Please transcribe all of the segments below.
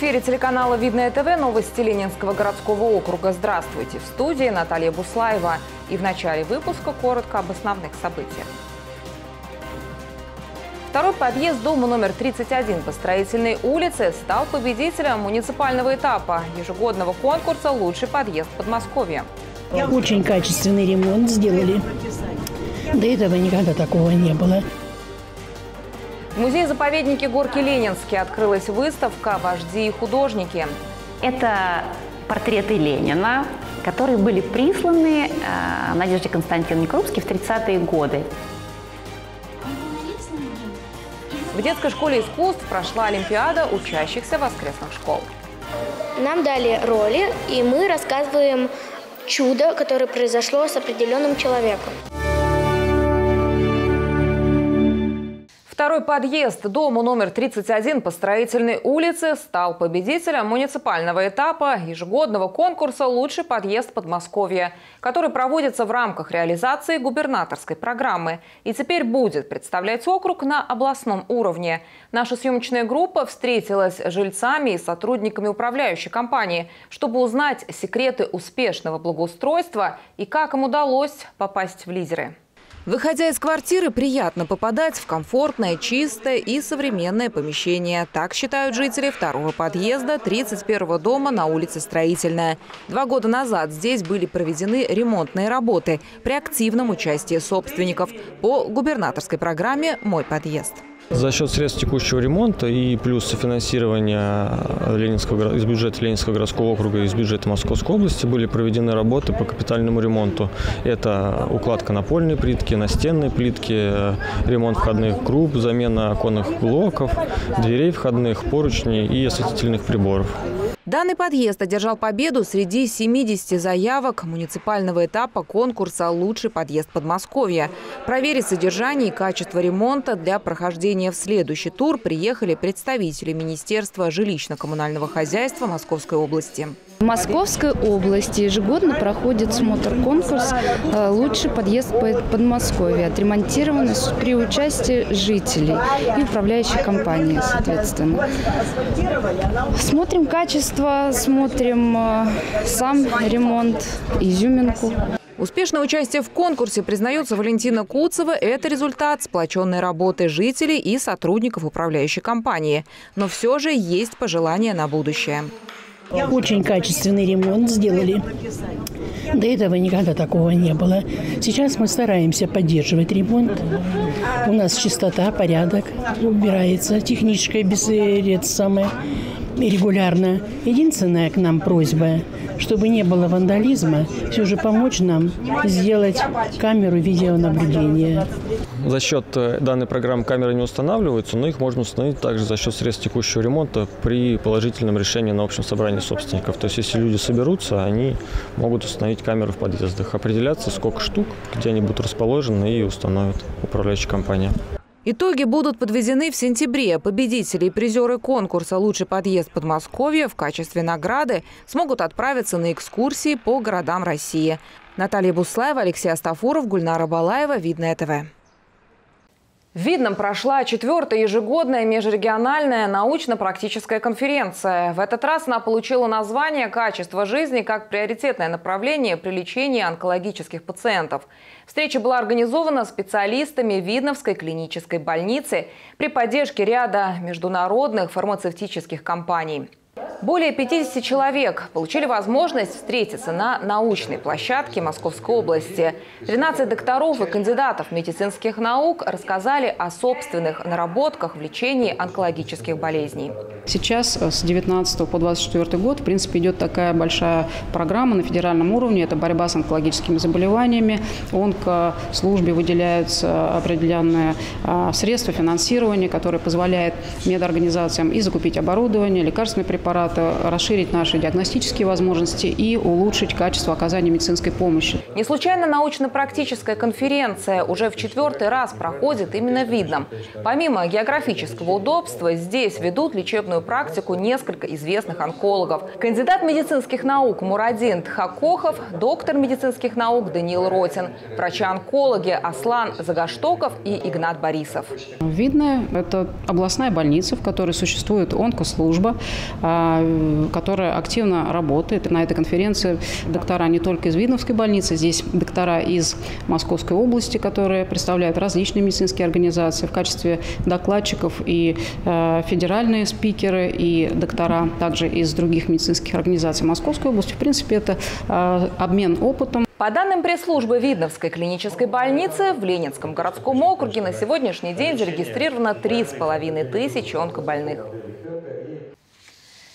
эфире телеканала «Видное ТВ» новости Ленинского городского округа. Здравствуйте! В студии Наталья Буслаева. И в начале выпуска коротко об основных событиях. Второй подъезд дома номер 31 по строительной улице стал победителем муниципального этапа ежегодного конкурса «Лучший подъезд Подмосковья». Очень качественный ремонт сделали. До этого никогда такого не было. В музее-заповеднике Горки Ленинские открылась выставка «Вожди и художники». Это портреты Ленина, которые были присланы э, Надежде Константиновне Крупски в 30-е годы. В детской школе искусств прошла Олимпиада учащихся воскресных школ. Нам дали роли, и мы рассказываем чудо, которое произошло с определенным человеком. Второй подъезд дому номер 31 по строительной улице стал победителем муниципального этапа ежегодного конкурса «Лучший подъезд Подмосковья», который проводится в рамках реализации губернаторской программы и теперь будет представлять округ на областном уровне. Наша съемочная группа встретилась с жильцами и сотрудниками управляющей компании, чтобы узнать секреты успешного благоустройства и как им удалось попасть в лидеры. Выходя из квартиры, приятно попадать в комфортное, чистое и современное помещение. Так считают жители второго подъезда 31-го дома на улице Строительная. Два года назад здесь были проведены ремонтные работы при активном участии собственников по губернаторской программе «Мой подъезд». За счет средств текущего ремонта и плюс софинансирования Ленинского, из бюджета Ленинского городского округа и из бюджета Московской области были проведены работы по капитальному ремонту. Это укладка напольной плитки, настенной плитки, ремонт входных групп, замена оконных блоков, дверей входных, поручней и осветительных приборов. Данный подъезд одержал победу среди 70 заявок муниципального этапа конкурса «Лучший подъезд Подмосковья». Проверить содержание и качество ремонта для прохождения в следующий тур приехали представители Министерства жилищно-коммунального хозяйства Московской области. В Московской области ежегодно проходит смотр-конкурс э, «Лучший подъезд Подмосковья», отремонтированный при участии жителей и управляющей компании, соответственно. Смотрим качество, смотрим э, сам ремонт, изюминку. Успешное участие в конкурсе, признается Валентина Куцева, это результат сплоченной работы жителей и сотрудников управляющей компании. Но все же есть пожелания на будущее. Очень качественный ремонт сделали. До этого никогда такого не было. Сейчас мы стараемся поддерживать ремонт. У нас чистота, порядок убирается, техническая без самое регулярно. Единственная к нам просьба чтобы не было вандализма, все же помочь нам сделать камеру видеонаблюдения. За счет э, данной программы камеры не устанавливаются, но их можно установить также за счет средств текущего ремонта при положительном решении на общем собрании собственников. То есть, если люди соберутся, они могут установить камеры в подъездах. Определяться, сколько штук, где они будут расположены и установят управляющая компания. Итоги будут подведены в сентябре. Победители и призеры конкурса «Лучший подъезд Подмосковья» в качестве награды смогут отправиться на экскурсии по городам России. Наталья Буслаева, Алексей Астафуров, Гульнара Балаева, Видное ТВ. Видном прошла четвертая ежегодная межрегиональная научно-практическая конференция. В этот раз она получила название «Качество жизни как приоритетное направление при лечении онкологических пациентов». Встреча была организована специалистами Видновской клинической больницы при поддержке ряда международных фармацевтических компаний. Более 50 человек получили возможность встретиться на научной площадке Московской области. 13 докторов и кандидатов медицинских наук рассказали о собственных наработках в лечении онкологических болезней. Сейчас э, с 19 по 24 год, в принципе, идет такая большая программа на федеральном уровне. Это борьба с онкологическими заболеваниями. Онкослужбе выделяются определенные а, средства финансирования, которые позволяют медорганизациям и закупить оборудование, лекарственные препараты, аппарата, расширить наши диагностические возможности и улучшить качество оказания медицинской помощи. Не случайно научно-практическая конференция уже в четвертый раз проходит именно в Видном. Помимо географического удобства, здесь ведут лечебную практику несколько известных онкологов. Кандидат медицинских наук Мурадин Тхакохов, доктор медицинских наук Даниил Ротин, врачи-онкологи Аслан Загаштоков и Игнат Борисов. Видно, это областная больница, в которой существует онкослужба, а, которая активно работает. На этой конференции доктора не только из Видновской больницы, здесь доктора из Московской области, которые представляют различные медицинские организации в качестве докладчиков и э, федеральные спикеры, и доктора также из других медицинских организаций Московской области. В принципе, это э, обмен опытом. По данным пресс-службы Видновской клинической больницы, в Ленинском городском округе на сегодняшний день зарегистрировано 3,5 тысячи онкобольных.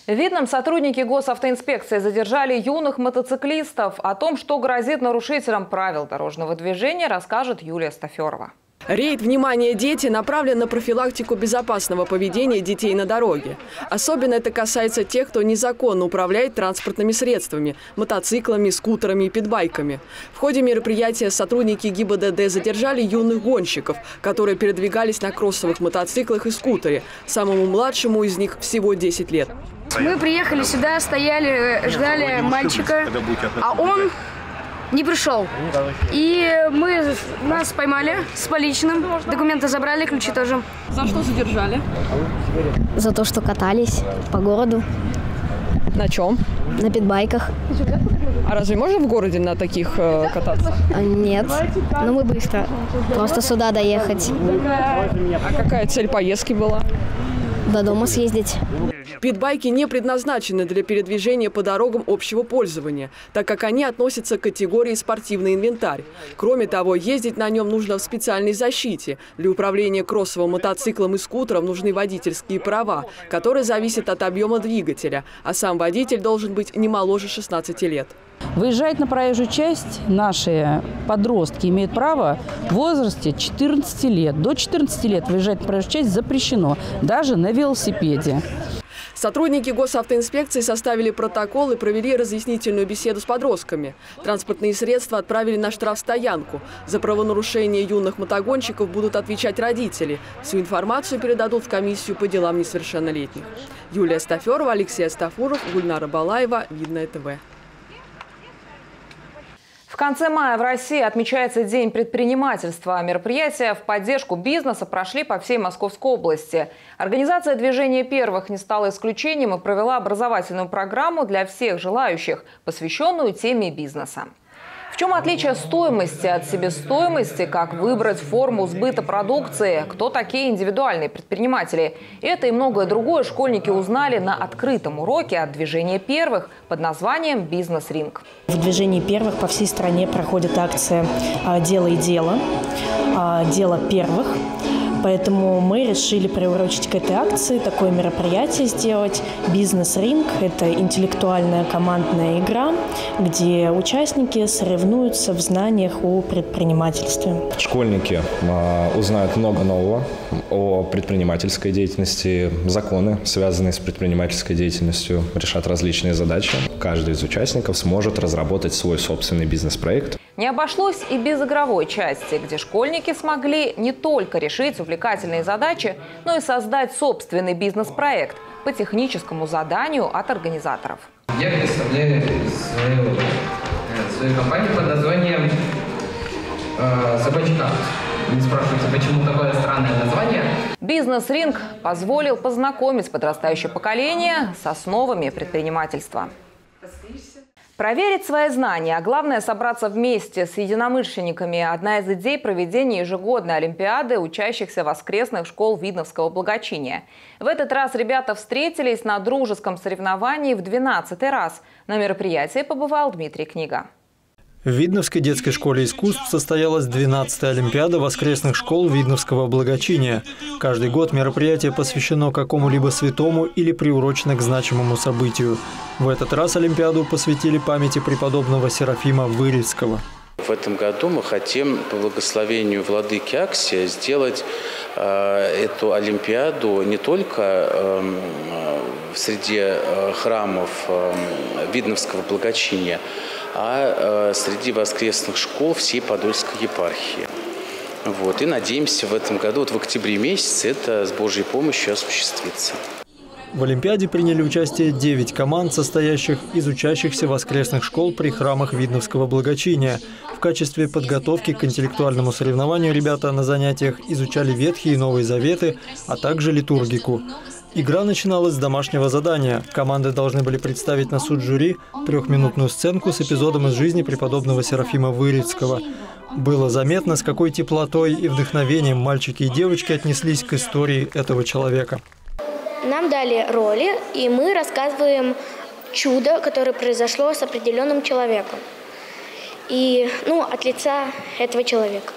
В Видном сотрудники госавтоинспекции задержали юных мотоциклистов. О том, что грозит нарушителям правил дорожного движения, расскажет Юлия Стаферова. Рейд «Внимание, дети» направлен на профилактику безопасного поведения детей на дороге. Особенно это касается тех, кто незаконно управляет транспортными средствами – мотоциклами, скутерами и питбайками. В ходе мероприятия сотрудники ГИБДД задержали юных гонщиков, которые передвигались на кроссовых мотоциклах и скутере. Самому младшему из них всего 10 лет. Мы приехали сюда, стояли, ждали мальчика, а он не пришел. И мы нас поймали с поличным, документы забрали, ключи тоже. За что задержали? За то, что катались по городу. На чем? На питбайках. А разве можно в городе на таких э, кататься? Нет, но мы быстро. Просто сюда доехать. А какая цель поездки была? До дома съездить. Питбайки не предназначены для передвижения по дорогам общего пользования, так как они относятся к категории спортивный инвентарь. Кроме того, ездить на нем нужно в специальной защите. Для управления кроссовым мотоциклом и скутером нужны водительские права, которые зависят от объема двигателя, а сам водитель должен быть не моложе 16 лет. Выезжать на проезжую часть наши подростки имеют право в возрасте 14 лет. До 14 лет выезжать на проезжую часть запрещено, даже на велосипеде. Сотрудники госавтоинспекции составили протокол и провели разъяснительную беседу с подростками. Транспортные средства отправили на штрафстоянку. За правонарушение юных мотогонщиков будут отвечать родители. Всю информацию передадут в комиссию по делам несовершеннолетних. Юлия Стаферова, Алексей Астафуров, Гульнара Балаева, Видное ТВ. В конце мая в России отмечается День предпринимательства. Мероприятия в поддержку бизнеса прошли по всей Московской области. Организация движения первых не стала исключением и провела образовательную программу для всех желающих, посвященную теме бизнеса. В чем отличие стоимости от себестоимости, как выбрать форму сбыта продукции, кто такие индивидуальные предприниматели. Это и многое другое школьники узнали на открытом уроке от движения первых под названием «Бизнес-ринг». В движении первых по всей стране проходит акция а, «Дело и дело», а, «Дело первых». Поэтому мы решили приурочить к этой акции такое мероприятие сделать. Бизнес-ринг – это интеллектуальная командная игра, где участники соревнуются в знаниях о предпринимательстве. Школьники а, узнают много нового о предпринимательской деятельности, законы, связанные с предпринимательской деятельностью, решат различные задачи. Каждый из участников сможет разработать свой собственный бизнес-проект. Не обошлось и без игровой части, где школьники смогли не только решить увлекательные задачи, но и создать собственный бизнес-проект по техническому заданию от организаторов. Я представляю свою, э, свою компанию под названием э, «Собачий Не спрашивайте, почему такое странное название. Бизнес-ринг позволил познакомить подрастающее поколение с основами предпринимательства. Проверить свои знания, а главное собраться вместе с единомышленниками – одна из идей проведения ежегодной Олимпиады учащихся воскресных школ Видновского благочиния. В этот раз ребята встретились на дружеском соревновании в 12 раз. На мероприятии побывал Дмитрий Книга. В Видновской детской школе искусств состоялась 12-я Олимпиада воскресных школ Видновского благочиния. Каждый год мероприятие посвящено какому-либо святому или приурочено к значимому событию. В этот раз Олимпиаду посвятили памяти преподобного Серафима Вырицкого. В этом году мы хотим по благословению владыки Аксия сделать эту Олимпиаду не только эм, среди храмов эм, Видновского благочиния, а среди воскресных школ всей Подольской епархии. Вот. И надеемся в этом году, вот в октябре месяце, это с Божьей помощью осуществится. В Олимпиаде приняли участие 9 команд, состоящих из учащихся воскресных школ при храмах Видновского благочиния. В качестве подготовки к интеллектуальному соревнованию ребята на занятиях изучали Ветхие и Новые Заветы, а также литургику. Игра начиналась с домашнего задания. Команды должны были представить на суд жюри трехминутную сценку с эпизодом из жизни преподобного Серафима Вырицкого. Было заметно, с какой теплотой и вдохновением мальчики и девочки отнеслись к истории этого человека. Нам дали роли, и мы рассказываем чудо, которое произошло с определенным человеком. И, ну, от лица этого человека.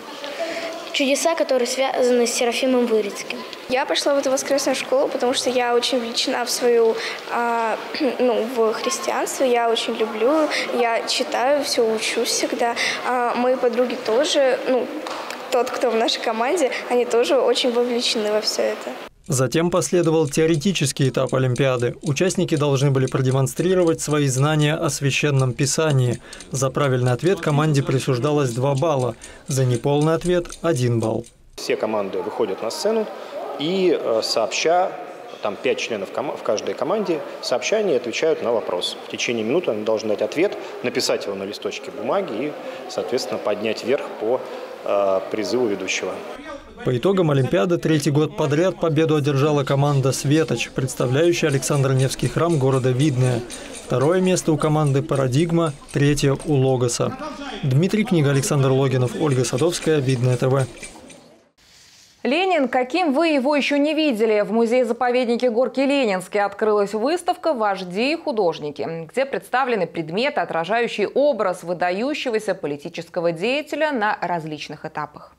Чудеса, которые связаны с Серафимом Вырицким. Я пошла в эту воскресную школу, потому что я очень влечена в свою, а, ну, в христианство. Я очень люблю, я читаю, все учусь всегда. А мои подруги тоже, ну, тот, кто в нашей команде, они тоже очень вовлечены во все это. Затем последовал теоретический этап Олимпиады. Участники должны были продемонстрировать свои знания о священном писании. За правильный ответ команде присуждалось 2 балла, за неполный ответ – 1 балл. Все команды выходят на сцену и э, сообща, там 5 членов в каждой команде, сообща они отвечают на вопрос. В течение минуты они должны дать ответ, написать его на листочке бумаги и, соответственно, поднять вверх по э, призыву ведущего. По итогам Олимпиады третий год подряд победу одержала команда «Светоч», представляющая Александр Невский храм города Видное. Второе место у команды «Парадигма», третье у «Логоса». Дмитрий Книга, Александр Логинов, Ольга Садовская, Видное ТВ. Ленин, каким вы его еще не видели? В музее-заповеднике Горки Ленинский открылась выставка «Вожди и художники», где представлены предметы, отражающие образ выдающегося политического деятеля на различных этапах.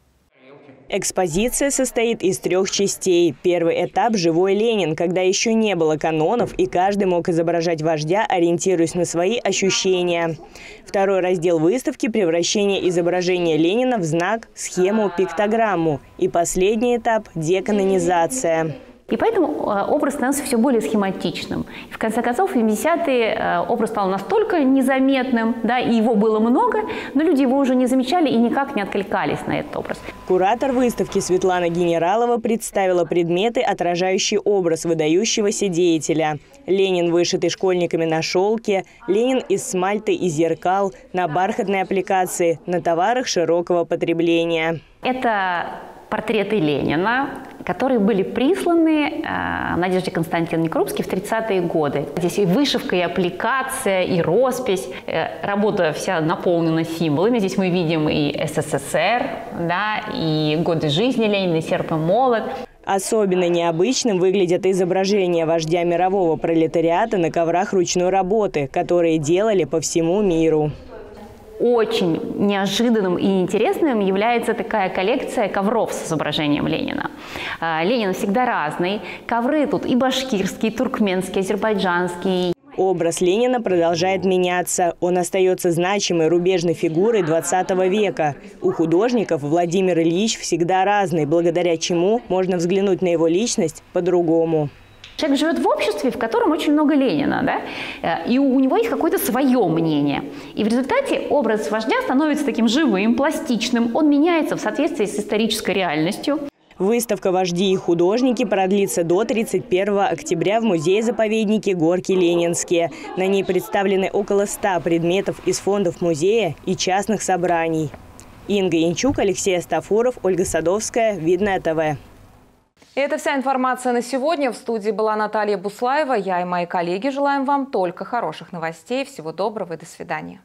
Экспозиция состоит из трех частей. Первый этап – «Живой Ленин», когда еще не было канонов, и каждый мог изображать вождя, ориентируясь на свои ощущения. Второй раздел выставки – превращение изображения Ленина в знак, схему, пиктограмму. И последний этап – деканонизация. И поэтому э, образ становился все более схематичным. И в конце концов, в 70-е э, образ стал настолько незаметным, да, и его было много, но люди его уже не замечали и никак не откликались на этот образ. Куратор выставки Светлана Генералова представила предметы, отражающие образ выдающегося деятеля. Ленин, вышитый школьниками на шелке, Ленин из смальты и зеркал, на бархатной аппликации, на товарах широкого потребления. Это портреты Ленина, которые были присланы э, Надежде Константиновне Крупской в 30-е годы. Здесь и вышивка, и аппликация, и роспись. Э, работа вся наполнена символами. Здесь мы видим и СССР, да, и годы жизни Ленина, и серп и молот. Особенно необычным выглядят изображения вождя мирового пролетариата на коврах ручной работы, которые делали по всему миру очень неожиданным и интересным является такая коллекция ковров с изображением Ленина. А, Ленин всегда разный. Ковры тут и башкирские, и туркменские, азербайджанские. Образ Ленина продолжает меняться. Он остается значимой рубежной фигурой 20 века. У художников Владимир Ильич всегда разный, благодаря чему можно взглянуть на его личность по-другому. Человек живет в обществе, в котором очень много Ленина, да? Э, и у него есть какое-то свое мнение. И в результате образ вождя становится таким живым, пластичным, он меняется в соответствии с исторической реальностью. Выставка «Вожди и художники» продлится до 31 октября в музее-заповеднике «Горки Ленинские». На ней представлены около 100 предметов из фондов музея и частных собраний. Инга Янчук, Алексей Астафуров, Ольга Садовская. Видное ТВ. Это вся информация на сегодня. В студии была Наталья Буслаева. Я и мои коллеги желаем вам только хороших новостей. Всего доброго и до свидания.